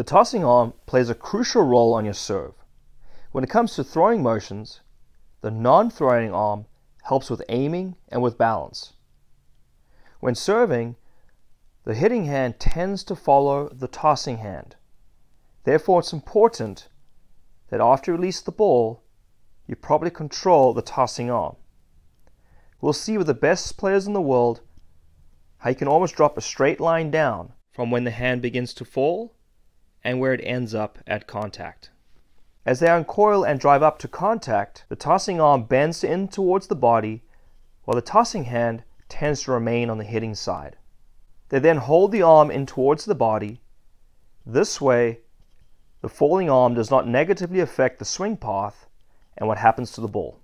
The tossing arm plays a crucial role on your serve. When it comes to throwing motions, the non-throwing arm helps with aiming and with balance. When serving, the hitting hand tends to follow the tossing hand. Therefore, it's important that after you release the ball, you properly control the tossing arm. We'll see with the best players in the world how you can almost drop a straight line down from when the hand begins to fall and where it ends up at contact. As they uncoil and drive up to contact, the tossing arm bends in towards the body while the tossing hand tends to remain on the hitting side. They then hold the arm in towards the body. This way, the falling arm does not negatively affect the swing path and what happens to the ball.